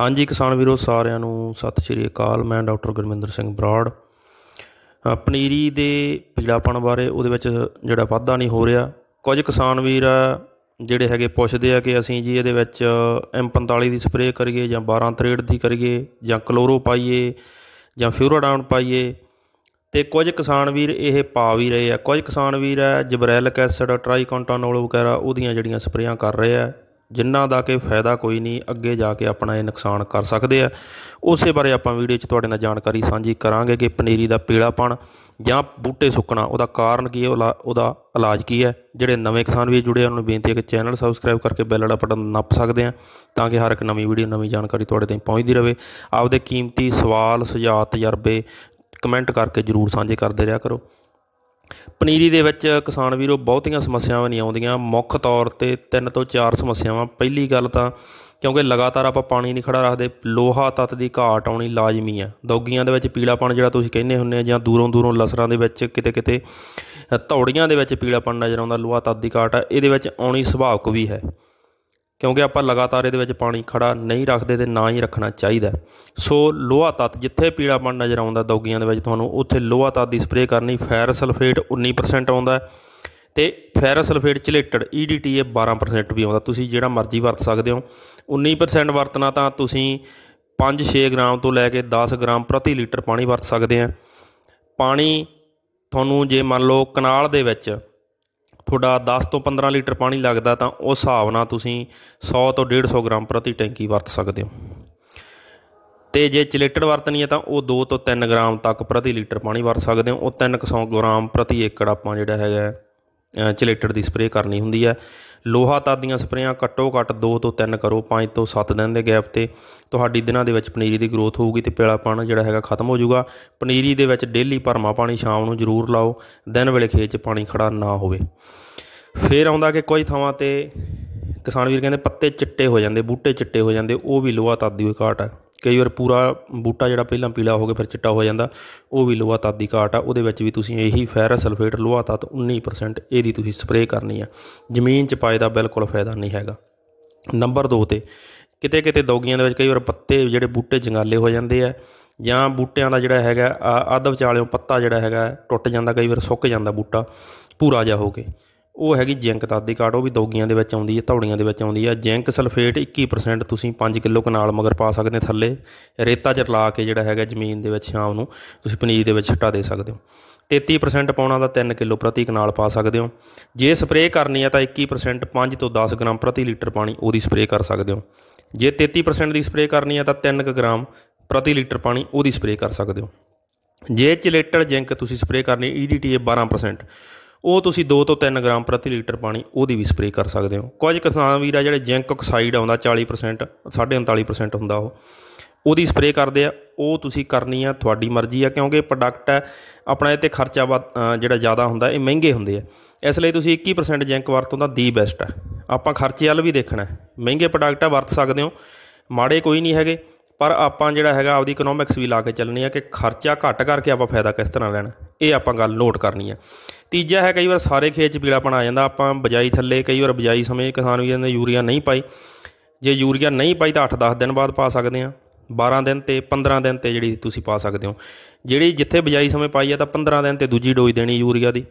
ਹਾਂਜੀ, ਕਿਸਾਨ ਵੀਰੋ, ਸਾਰਿਆਂ ਨੂੰ ਸਤਿ ਸ਼੍ਰੀ ਅਕਾਲ। ਮੈਂ ਡਾਕਟਰ ਗੁਰਮਿੰਦਰ ਸਿੰਘ ਬਰਾੜ। ਪਨੀਰੀ ਦੇ ਪੀੜਾਪਣ ਬਾਰੇ ਉਹਦੇ ਵਿੱਚ ਜਿਹੜਾ ਵਾਧਾ ਨਹੀਂ ਹੋ ਰਿਹਾ। ਕੁਝ ਕਿਸਾਨ ਵੀਰ ਜਿਹੜੇ ਹੈਗੇ ਪੁੱਛਦੇ ਆ ਕਿ ਅਸੀਂ ਜੀ ਇਹਦੇ ਵਿੱਚ M45 ਦੀ ਸਪਰੇਅ ਕਰੀਏ ਜਾਂ 1263 ਦੀ ਕਰੀਏ ਜਾਂ ਕਲੋਰੋ ਪਾਈਏ ਜਾਂ ਫਿਊਰਾਡਾਊਨ ਪਾਈਏ। ਤੇ ਕੁਝ ਕਿਸਾਨ ਵੀਰ ਇਹ ਪਾ ਵੀ ਰਹੇ ਆ। ਕੁਝ ਕਿਸਾਨ ਵੀਰ ਆ ਜਬਰੈਲਿਕ ਐਸਿਡ ਟ੍ਰਾਈਕੋਂਟਾਨੋਲ ਵਗੈਰਾ ਉਹਦੀਆਂ ਜਿਹੜੀਆਂ ਸਪਰੇਆਂ ਕਰ ਰਹੇ ਆ। ਜਿਨ੍ਹਾਂ ਦਾ ਕਿ ਫਾਇਦਾ ਕੋਈ ਨਹੀਂ, ਅੱਗੇ ਜਾ ਕੇ ਆਪਣਾ ਇਹ ਨੁਕਸਾਨ ਕਰ ਸਕਦੇ ਆ। ਉਸੇ ਬਾਰੇ ਆਪਾਂ ਵੀਡੀਓ 'ਚ ਤੁਹਾਡੇ ਨਾਲ ਜਾਣਕਾਰੀ ਸਾਂਝੀ ਕਰਾਂਗੇ ਕਿ ਪਨੀਰੀ ਦਾ ਪੀਲਾਪਣ ਜਾਂ ਬੂਟੇ ਸੁੱਕਣਾ, ਉਹਦਾ ਕਾਰਨ ਕੀ ਹੈ, ਉਹਲਾ- ਉਹਦਾ ਇਲਾਜ ਕੀ ਹੈ। ਜਿਹੜੇ ਨਵੇਂ ਕਿਸਾਨ ਵੀ ਜੁੜੇ ਆ, ਉਹਨਾਂ ਨੂੰ ਬੇਨਤੀ ਹੈ ਕਿ ਚੈਨਲ ਸਬਸਕ੍ਰਾਈਬ ਕਰਕੇ ਬੈਲ ਵਾਲਾ ਬਟਨ ਨੱਪ ਸਕਦੇ ਆ, ਤਾਂ ਕਿ ਹਰ ਇੱਕ ਨਵੀਂ ਵੀਡੀਓ, ਨਵੀਂ ਜਾਣਕਾਰੀ ਤੁਹਾਡੇ ਤਾਈਂ ਪਹੁੰਚਦੀ ਰਹੇ ਆਪਦੇ ਕੀਮਤੀ ਸਵਾਲ, ਸੁਝਾਅ, ਤਜਰਬੇ ਕਮੈਂਟ ਕਰਕੇ ਜਰੂਰ ਸਾਂਝੇ ਕਰਦੇ ਰਿਹਾ ਕਰੋ। ਪਨੀਰੀ ਦੇ ਵਿੱਚ ਕਿਸਾਨ ਵੀਰੋ ਬਹੁਤੀਆਂ ਸਮੱਸਿਆਵਾਂ ਨਹੀਂ ਆਉਂਦੀਆਂ। ਮੁੱਖ ਤੌਰ ਤੇ ਤਿੰਨ ਤੋਂ ਚਾਰ ਸਮੱਸਿਆਵਾਂ। ਪਹਿਲੀ ਗੱਲ ਤਾਂ ਕਿਉਂਕਿ ਲਗਾਤਾਰ ਆਪਾਂ ਪਾਣੀ ਨਹੀਂ ਖੜਾ ਰੱਖਦੇ ਲੋਹਾ ਤੱਤ ਦੀ ਘਾਟ ਆਉਣੀ ਲਾਜ਼ਮੀ ਹੈ। ਦੌਗੀਆਂ ਦੇ ਵਿੱਚ ਪੀਲਾਪਣ ਜਿਹੜਾ ਤੁਸੀਂ ਕਹਿੰਦੇ ਹੁੰਦੇ ਆ ਜਾਂ ਦੂਰੋਂ ਦੂਰੋਂ ਲਸਰਾਂ ਦੇ ਵਿੱਚ ਕਿਤੇ ਕਿਤੇ ਅ, ਧੌੜੀਆਂ ਦੇ ਵਿੱਚ ਪੀਲਾਪਣ ਨਜ਼ਰ ਆਉਂਦਾ ਲੋਹਾ ਤੱਤ ਦੀ ਘਾਟ ਹੈ ਇਹਦੇ ਵਿੱਚ ਆਉਣੀ ਸੁਭਾਵਿਕ ਵੀ ਹੈ। ਕਿਉਂਕਿ ਆਪਾਂ ਲਗਾਤਾਰ ਇਹਦੇ ਵਿੱਚ ਪਾਣੀ ਖੜਾ ਨਹੀਂ ਰੱਖਦੇ ਤੇ ਨਾ ਹੀ ਰੱਖਣਾ ਚਾਹੀਦਾ ਸੋ ਲੋਹਾ ਤੱਤ ਜਿੱਥੇ ਪੀਲਾਪਣ ਨਜ਼ਰ ਆਉਂਦਾ ਦੌਗੀਆਂ ਦੇ ਵਿੱਚ ਤੁਹਾਨੂੰ, ਉੱਥੇ ਲੋਹਾ ਤੱਤ ਦੀ ਸਪਰੇਅ ਕਰਨੀ ਫੈਰਸ ਸਲਫੇਟ 19% ਆਉਂਦਾ ਹੈ ਤੇ ਫੈਰਸ ਸਲਫੇਟ ਚਿਲੇਟਡ EDTA 12% ਵੀ ਆਉਂਦਾ। ਤੁਸੀਂ ਜਿਹੜਾ ਮਰਜ਼ੀ ਵਰਤ ਸਕਦੇ ਹੋ। 19% ਵਰਤਣਾ ਤਾਂ ਤੁਸੀਂ 5-6 ਗ੍ਰਾਮ ਤੋਂ ਲੈ ਕੇ 10 ਗ੍ਰਾਮ ਪ੍ਰਤੀ ਲੀਟਰ ਪਾਣੀ ਵਰਤ ਸਕਦੇ ਆ। ਪਾਣੀ ਤੁਹਾਨੂੰ ਜੇ ਮੰਨ ਲਓ ਕਨਾਲ ਦੇ ਵਿੱਚ ਤੁਹਾਡਾ 10 ਤੋਂ 15 ਲੀਟਰ ਪਾਣੀ ਲੱਗਦਾ ਤਾਂ ਉਸ ਹਿਸਾਬ ਨਾਲ ਤੁਸੀਂ 100 ਤੋਂ 150 ਗ੍ਰਾਮ ਪ੍ਰਤੀ ਟੈਂਕੀ ਵਰਤ ਸਕਦੇ ਹੋ। ਤੇ ਜੇ ਚਿਲੇਟਡ ਵਰਤਣੀ ਹੈ ਤਾਂ ਉਹ 2 ਤੋਂ 3 ਗ੍ਰਾਮ ਤੱਕ ਪ੍ਰਤੀ ਲੀਟਰ ਪਾਣੀ ਵਰਤ ਸਕਦੇ ਹੋ। ਉਹ 300 ਗ੍ਰਾਮ ਪ੍ਰਤੀ ਏਕੜ ਆਪਾਂ ਜਿਹੜਾ ਹੈਗਾ ਅ, ਦੀ ਸਪਰੇਅ ਕਰਨੀ ਹੁੰਦੀ ਹੈ। ਲੋਹਾ ਤੱਤ ਦੀਆਂ ਸਪਰੇਆਂ ਘੱਟੋ ਘੱਟ 2 ਤੋਂ 3 ਕਰੋ 5 ਤੋਂ 7 ਦਿਨ ਦੇ ਗੈਪ ਤੇ ਤੁਹਾਡੀ ਦਿਨਾਂ ਦੇ ਵਿੱਚ ਪਨੀਰੀ ਦੀ ਗਰੋਥ ਹੋਊਗੀ ਤੇ ਪੀਲਾਪਣ ਜਿਹੜਾ ਹੈਗਾ ਖਤਮ ਹੋ ਜਾਊਗਾ। ਪਨੀਰੀ ਦੇ ਵਿੱਚ ਡੇਲੀ ਭਰਮਾ ਪਾਣੀ ਸ਼ਾਮ ਨੂੰ ਜ਼ਰੂਰ ਲਾਓ ਦਿਨ ਵੇਲੇ ਖੇਤ 'ਚ ਪਾਣੀ ਖੜਾ ਨਾ ਹੋਵੇ। ਫੇਰ ਆਉਂਦਾ ਕਿ ਕੁਝ ਥਾਵਾਂ ਤੇ ਕਿਸਾਨ ਵੀਰ ਕਹਿੰਦੇ ਪੱਤੇ ਚਿੱਟੇ ਹੋ ਜਾਂਦੇ ਬੂਟੇ ਚਿੱਟੇ ਹੋ ਜਾਂਦੇ ਉਹ ਵੀ ਲੋਹਾ ਤੱਤ ਦੀ ਘਾਟ ਹੈ। ਕਈ ਵਾਰ ਪੂਰਾ ਬੂਟਾ ਜਿਹੜਾ ਪਹਿਲਾਂ ਪੀਲਾ ਹੋ ਕੇ ਫਿਰ ਚਿੱਟਾ ਹੋ ਜਾਂਦਾ, ਉਹ ਵੀ ਲੋਹਾ ਤੱਤ ਦੀ ਘਾਟ ਆ, ਉਹਦੇ ਵਿੱਚ ਵੀ ਤੁਸੀਂ ਇਹੀ ਫੈਰਸ ਸਲਫੇਟ ਲੋਹਾ ਤੱਤ 19% ਇਹਦੀ ਤੁਸੀਂ ਸਪਰੇਅ ਕਰਨੀ ਆ। ਜ਼ਮੀਨ 'ਚ ਪਾਏ ਦਾ ਬਿਲਕੁਲ ਫਾਇਦਾ ਨਹੀਂ ਹੈਗਾ। ਨੰਬਰ 2 ਤੇ, ਕਿਤੇ ਕਿਤੇ ਦੌਗੀਆਂ ਦੇ ਵਿੱਚ ਕਈ ਵਾਰ ਪੱਤੇ ਜਿਹੜੇ ਬੂਟੇ ਜੰਗਾਲੇ ਹੋ ਜਾਂਦੇ ਆ, ਜਾਂ ਬੂਟਿਆਂ ਦਾ ਜਿਹੜਾ ਹੈਗਾ ਅੱਧ ਵਿਚਾਲਿਓਂ ਪੱਤਾ ਜਿਹੜਾ ਹੈਗਾ, ਟੁੱਟ ਜਾਂਦਾ, ਕਈ ਵਾਰ ਸੁੱਕ ਜਾਂਦਾ ਬੂਟਾ ਭੂਰਾ ਜਿਹਾ ਹੋ ਕੇ। ਉਹ ਹੈਗੀ ਜ਼ਿੰਕ ਤੱਤ ਦੀ ਕਾਟ ਉਹ ਵੀ ਦੌਗੀਆਂ ਦੇ ਵਿੱਚ ਆਉਂਦੀ ਹੈ, ਧੌੜੀਆਂ ਦੇ ਵਿੱਚ ਆਉਂਦੀ ਹੈ। ਜ਼ਿੰਕ ਸਲਫੇਟ 21% ਤੁਸੀਂ 5 ਕਿਲੋ ਕਨਾਲ ਮਗਰ ਪਾ ਸਕਦੇ ਹੋ ਥੱਲੇ। ਰੇਤਾ ਚ ਰਲਾ ਕੇ ਜਿਹੜਾ ਹੈਗਾ ਜ਼ਮੀਨ ਦੇ ਵਿੱਚ ਸ਼ਾਮ ਨੂੰ ਤੁਸੀਂ ਪਨੀਰ ਦੇ ਵਿੱਚ ਛਿੱਟਾ ਦੇ ਸਕਦੇ ਹੋ। 33% ਪਾਉਣਾ ਦਾ 3 ਕਿਲੋ ਪ੍ਰਤੀ ਕਨਾਲ ਪਾ ਸਕਦੇ ਹੋ। ਜੇ ਸਪਰੇਅ ਕਰਨੀ ਹੈ ਤਾਂ 21% 5 ਤੋਂ 10 ਗ੍ਰਾਮ ਪ੍ਰਤੀ ਲੀਟਰ ਪਾਣੀ ਉਹਦੀ ਸਪਰੇਅ ਕਰ ਸਕਦੇ ਹੋ। ਜੇ 33% ਦੀ ਸਪਰੇਅ ਕਰਨੀ ਹੈ ਤਾਂ 3 ਗ੍ਰਾਮ ਪ੍ਰਤੀ ਲੀਟਰ ਪਾਣੀ ਉਹਦੀ ਸਪਰੇਅ ਕਰ ਸਕਦੇ ਹੋ। ਜੇ ਚਿਲੇਟਡ ਜ਼ਿੰਕ ਤੁਸੀਂ ਸਪਰੇਅ ਕਰਨੀ EDTA 12% ਉਹ ਤੁਸੀਂ 2 ਤੋਂ 3 ਗ੍ਰਾਮ ਪ੍ਰਤੀ ਲੀਟਰ ਪਾਣੀ ਉਹਦੀ ਵੀ ਸਪਰੇਅ ਕਰ ਸਕਦੇ ਹੋ। ਕੁਝ ਕਿਸਾਨ ਵੀਰ ਆ ਜਿਹੜੇ ਜ਼ਿੰਕ ਆਕਸਾਈਡ ਆਉਂਦਾ 40% 39.5% ਹੁੰਦਾ ਉਹ। ਉਹਦੀ ਸਪਰੇਅ ਕਰਦੇ ਆ, ਉਹ ਤੁਸੀਂ ਕਰਨੀ ਆ, ਤੁਹਾਡੀ ਮਰਜ਼ੀ ਆ, ਕਿਉਂਕਿ ਪ੍ਰੋਡਕਟ ਹੈ ਆਪਣਾ ਇਹ ਤੇ ਖਰਚਾ ਵਾ- ਜਿਹੜਾ ਜ਼ਿਆਦਾ ਹੁੰਦਾ, ਇਹ ਮਹਿੰਗੇ ਹੁੰਦੇ ਆ। ਇਸ ਲਈ ਤੁਸੀਂ 21% ਜ਼ਿੰਕ ਵਰਤੋਂ ਦਾ ਦੀ ਬੈਸਟ ਹੈ ਆਪਾਂ ਖਰਚੇ ਵੱਲ ਵੀ ਦੇਖਣਾ ਮਹਿੰਗੇ ਪ੍ਰੋਡਕਟ ਆ, ਵਰਤ ਸਕਦੇ ਹੋ। ਮਾੜੇ ਕੋਈ ਨਹੀਂ ਹੈਗੇ, ਪਰ ਆਪਾਂ ਜਿਹੜਾ ਹੈਗਾ ਆਪਦੀ ਇਕਨੋਮਿਕਸ ਵੀ ਲਾ ਕੇ ਚੱਲਣੀ ਆ ਕਿ ਖਰਚਾ ਘੱਟ ਕਰਕੇ ਆਪਾਂ ਫਾਇਦਾ ਕਿਸ ਤਰ੍ਹਾਂ ਲੈਣਾ। ਇਹ ਆਪਾਂ ਗੱਲ ਨੋਟ ਕਰਨੀ ਆ। ਤੀਜਾ ਹੈ ਕਈ ਵਾਰ ਸਾਰੇ ਖੇਤ 'ਚ ਪੀਲਾਪਣ ਆ ਜਾਂਦਾ, ਆਪਾਂ ਬਜਾਈ ਥੱਲੇ ਕਈ ਵਾਰ ਬਜਾਈ ਸਮੇਂ ਕਿਸਾਨ ਵੀ ਜਾਂਦੇ ਯੂਰੀਆ ਨਹੀਂ ਪਾਈ। ਜੇ ਯੂਰੀਆ ਨਹੀਂ ਪਾਈ ਤਾਂ 8-10 ਦਿਨ ਬਾਅਦ ਪਾ ਸਕਦੇ ਆ 12 ਦਿਨ ਤੇ 15 ਦਿਨ ਤੇ ਜਿਹੜੀ ਤੁਸੀਂ ਪਾ ਸਕਦੇ ਹੋ। ਜਿਹੜੀ ਜਿੱਥੇ ਬਜਾਈ ਸਮੇਂ ਪਾਈ ਆ ਤਾਂ 15 ਦਿਨ ਤੇ ਦੂਜੀ ਡੋਜ਼ ਦੇਣੀ ਯੂਰੀਆ ਦੀ।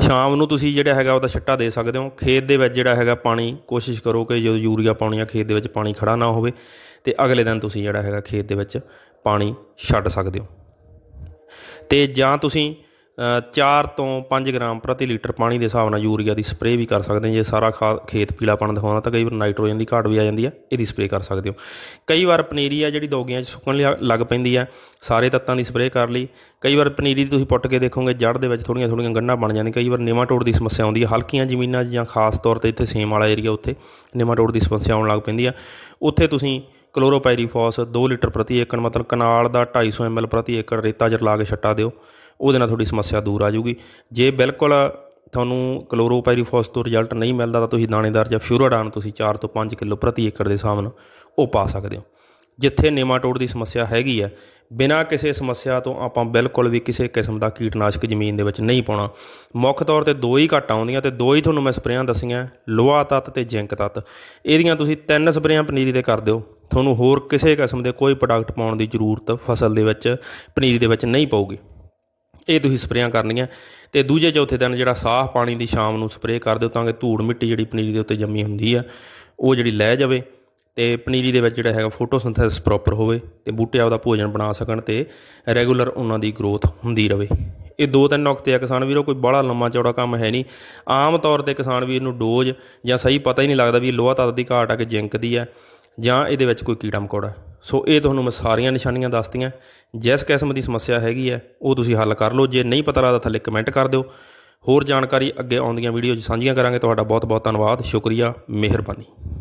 ਸ਼ਾਮ ਨੂੰ ਤੁਸੀਂ ਜਿਹੜਾ ਹੈਗਾ ਉਹਦਾ ਛਿੱਟਾ ਦੇ ਸਕਦੇ ਹੋ। ਖੇਤ ਦੇ ਵਿੱਚ ਜਿਹੜਾ ਹੈਗਾ ਪਾਣੀ, ਕੋਸ਼ਿਸ਼ ਕਰੋ ਕਿ ਜਦੋਂ ਯੂਰੀਆ ਪਾਉਣੀ ਆ, ਖੇਤ ਦੇ ਵਿੱਚ ਪਾਣੀ ਖੜਾ ਨਾ ਹੋਵੇ ਤੇ ਅਗਲੇ ਦਿਨ ਤੁਸੀਂ ਜਿਹੜਾ ਹੈਗਾ ਖੇਤ ਦੇ ਵਿੱਚ ਪਾਣੀ ਛੱਡ ਸਕਦੇ ਹੋ। ਅਤੇ ਜਾਂ ਤੁਸੀਂ 4 ਤੋਂ 5 ਗ੍ਰਾਮ ਪ੍ਰਤੀ ਲੀਟਰ ਪਾਣੀ ਦੇ ਹਿਸਾਬ ਨਾਲ ਯੂਰੀਆ ਦੀ ਸਪਰੇਅ ਵੀ ਕਰ ਸਕਦੇ ਜੇ ਸਾਰਾ ਖਾ ਖੇਤ ਪੀਲਾਪਣ ਦਿਖਾਉਣਾ ਤਾਂ ਕਈ ਵਾਰ ਨਾਈਟ੍ਰੋਜਨ ਦੀ ਘਾਟ ਵੀ ਆ ਜਾਂਦੀ ਹੈ ਇਹਦੀ ਸਪਰੇਅ ਕਰ ਸਕਦੇ ਹੋ। ਕਈ ਵਾਰ ਪਨੀਰੀ ਆ ਜਿਹੜੀ ਦੋਗੀਆਂ 'ਚ ਸੁੱਕਣ ਲਿਆ- ਲੱਗ ਪੈਂਦੀ ਆ, ਸਾਰੇ ਤੱਤਾਂ ਦੀ ਸਪਰੇਅ ਕਰ ਲਈ। ਕਈ ਵਾਰ ਪਨੀਰੀ ਤੁਸੀਂ ਪੁੱਟ ਕੇ ਦੇਖੋਗੇ ਜੜ ਦੇ ਵਿੱਚ ਥੋੜੀਆਂ ਥੋੜੀਆਂ ਗੰਢਾਂ ਬਣ ਜਾਂਦੀਆਂ। ਕਈ ਵਾਰ ਨਿਮਾਟੋਡ ਦੀ ਸਮੱਸਿਆ ਆਉਂਦੀ ਹੈ ਹਲਕੀਆਂ ਜ਼ਮੀਨਾਂ 'ਚ ਜਾਂ ਖਾਸ ਤੌਰ ਤੇ ਇੱਥੇ ਸੇਮ ਵਾਲਾ ਏਰੀਆ ਉੱਥੇ ਨਿਮਾਟੋਡ ਦੀ ਸਮੱਸਿਆ ਆਉਣ ਲੱਗ ਪੈਂਦੀ ਆ। ਉੱਥੇ ਤੁਸੀਂ ਕਲੋਰੋਪਾਈਰੀਫਾਸ 2 ਲੀਟਰ ਪ੍ਰਤੀ ਏਕੜ, ਮਤਲਬ ਕਨਾਲ ਦਾ 250 ml ਪ੍ਰਤੀ ਏਕੜ ਰੇਤਾ 'ਚ ਰਲਾ ਕੇ ਛੱਟਾ ਦਿਓ। ਉਹਦੇ ਨਾਲ ਤੁਹਾਡੀ ਸਮੱਸਿਆ ਦੂਰ ਆ ਜਾਊਗੀ। ਜੇ ਬਿਲਕੁਲ ਤੁਹਾਨੂੰ ਕਲੋਰੋਪਾਈਰੀਫਾਸ ਤੋਂ ਰਿਜ਼ਲਟ ਨਹੀਂ ਮਿਲਦਾ, ਤਾਂ ਤੁਸੀਂ ਦਾਣੇਦਾਰ ਜਾਂ ਫਿਊਰਾਡਾਨ ਤੁਸੀਂ 4 ਤੋਂ 5 ਕਿਲੋ ਪ੍ਰਤੀ ਏਕੜ ਦੇ ਹਿਸਾਬ ਨਾਲ ਉਹ ਪਾ ਸਕਦੇ ਹੋ। ਜਿੱਥੇ ਨੇਮਾਟੋਡ ਦੀ ਸਮੱਸਿਆ ਹੈਗੀ ਹੈ, ਬਿਨਾਂ ਕਿਸੇ ਸਮੱਸਿਆ ਤੋਂ ਆਪਾਂ ਬਿਲਕੁਲ ਵੀ ਕਿਸੇ ਕਿਸਮ ਦਾ ਕੀਟਨਾਸ਼ਕ ਜ਼ਮੀਨ ਦੇ ਵਿੱਚ ਨਹੀਂ ਪਾਉਣਾ। ਮੁੱਖ ਤੌਰ ਤੇ ਦੋ ਹੀ ਘੱਟ ਆਉਂਦੀਆਂ ਤੇ ਦੋ ਹੀ ਤੁਹਾਨੂੰ ਮੈਂ ਸਪਰੇਆਂ ਦੱਸੀਆਂ, ਲੋਹਾ ਤੱਤ ਤੇ ਜ਼ਿੰਕ ਤੱਤ। ਇਹਦੀਆਂ ਤੁਸੀਂ ਤਿੰਨ ਸਪਰੇਆਂ ਪਨੀਰੀ ਤੇ ਕਰ ਦਿਓ। ਤੁਹਾਨੂੰ ਹੋਰ ਕਿਸੇ ਕਿਸਮ ਦੇ ਕੋਈ ਪ੍ਰੋਡਕਟ ਪਾਉਣ ਦੀ ਜ਼ਰੂਰਤ ਫਸਲ ਦੇ ਵਿੱਚ, ਪਨੀਰੀ ਦੇ ਵਿੱਚ ਨਹੀਂ ਪਊਗੀ। ਇਹ ਤੁਸੀਂ ਸਪਰੇਆਂ ਕਰਨੀਆਂ। ਤੇ ਦੂਜੇ ਚੌਥੇ ਦਿਨ ਜਿਹੜਾ ਸਾਫ਼ ਪਾਣੀ ਦੀ ਸ਼ਾਮ ਨੂੰ ਸਪਰੇਅ ਕਰ ਦਿਓ ਤਾਂ ਕਿ ਧੂੜ ਮਿੱਟੀ ਜਿਹੜੀ ਪਨੀਰੀ ਦੇ ਉੱਤੇ ਜੰਮੀ ਹੁੰਦੀ ਆ, ਉਹ ਜਿਹੜੀ ਲੈ ਜਾਵੇ ਤੇ ਪਨੀਰੀ ਦੇ ਵਿੱਚ ਜਿਹੜਾ ਹੈਗਾ ਫੋਟੋਸਿੰਥੈਸਿਸ ਪ੍ਰੋਪਰ ਹੋਵੇ ਤੇ ਬੂਟੇ ਆਪਦਾ ਭੋਜਨ ਬਣਾ ਸਕਣ ਤੇ ਰੈਗੂਲਰ ਉਹਨਾਂ ਦੀ ਗਰੋਥ ਹੁੰਦੀ ਰਹੇ ਇਹ ਦੋ ਤਿੰਨ ਨੁਕਤੇ ਆ ਕਿਸਾਨ ਵੀਰੋ, ਕੋਈ ਬੜਾ ਲੰਮਾ ਚੌੜਾ ਕੰਮ ਹੈ ਨਹੀਂ। ਆਮ ਤੌਰ ਤੇ ਕਿਸਾਨ ਵੀਰ ਨੂੰ ਡੋਜ਼ ਜਾਂ ਸਹੀ ਪਤਾ ਹੀ ਨਹੀਂ ਲੱਗਦਾ ਵੀ ਲੋਹਾ ਤੱਤ ਦੀ ਘਾਟ ਆ ਕਿ ਜਿੰਕ ਦੀ ਆ ਜਾਂ ਇਹਦੇ ਵਿੱਚ ਕੋਈ ਕੀੜਾ ਮਕੌੜਾ। ਸੋ ਇਹ ਤੁਹਾਨੂੰ ਮੈਂ ਸਾਰੀਆਂ ਨਿਸ਼ਾਨੀਆਂ ਦੱਸਤੀਆਂ। ਜਿਸ ਕਿਸਮ ਦੀ ਸਮੱਸਿਆ ਹੈਗੀ ਹੈ, ਉਹ ਤੁਸੀਂ ਹੱਲ ਕਰ ਲਓ। ਜੇ ਨਹੀਂ ਪਤਾ ਲੱਗਦਾ ਥੱਲੇ ਕਮੈਂਟ ਕਰ ਦਿਓ। ਹੋਰ ਜਾਣਕਾਰੀ ਅੱਗੇ ਆਉਂਦੀਆਂ ਵੀਡੀਓ 'ਚ ਸਾਂਝੀਆਂ ਕਰਾਂਗੇ। ਤੁਹਾਡਾ ਬਹੁਤ ਬਹੁਤ ਧੰਨਵਾਦ। ਸ਼ੁਕਰੀਆ। ਮਿਹਰਬਾਨੀ।